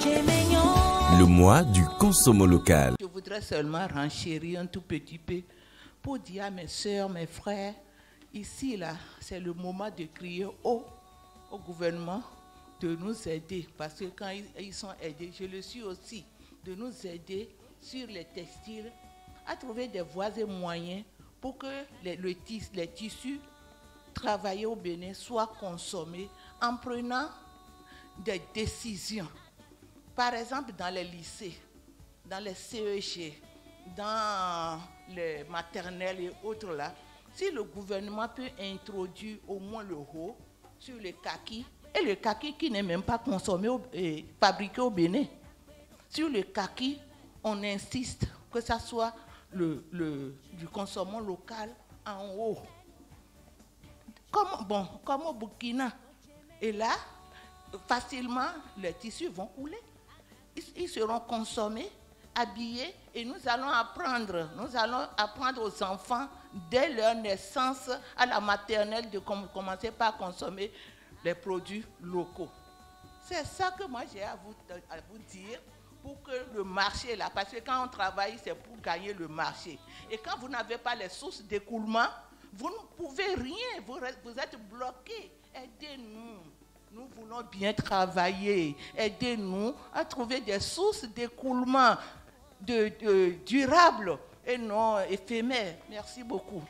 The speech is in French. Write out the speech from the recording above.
Le mois du consommant local. Je voudrais seulement renchérir un tout petit peu pour dire à mes soeurs, mes frères, ici, là, c'est le moment de crier au, gouvernement de nous aider. Parce que quand ils, sont aidés, je le suis aussi, de nous aider sur les textiles, à trouver des voies et moyens pour que les, les tissus travaillés au Bénin soient consommés en prenant des décisions. Par exemple, dans les lycées, dans les CEG, dans les maternelles et autres là, si le gouvernement peut introduire au moins le haut sur les kakis, et le kaki qui n'est même pas consommé, et fabriqué au Bénin, sur le kaki, on insiste que ça soit le, le- du consommant local en haut. Comme, bon, comme au Burkina. Et là, facilement, les tissus vont couler. Ils, seront consommés, habillés, et nous allons apprendre, nous allons apprendre aux enfants dès leur naissance à la maternelle de com- commencer par consommer les produits locaux. C'est ça que moi j'ai à vous, dire pour que le marché là, parce que quand on travaille, c'est pour gagner le marché. Et quand vous n'avez pas les sources d'écoulement, vous ne pouvez rien, vous, vous êtes bloqué. Aidez-nous. Nous voulons bien travailler. Aidez-nous à trouver des sources d'écoulement durables et non éphémères. Merci beaucoup.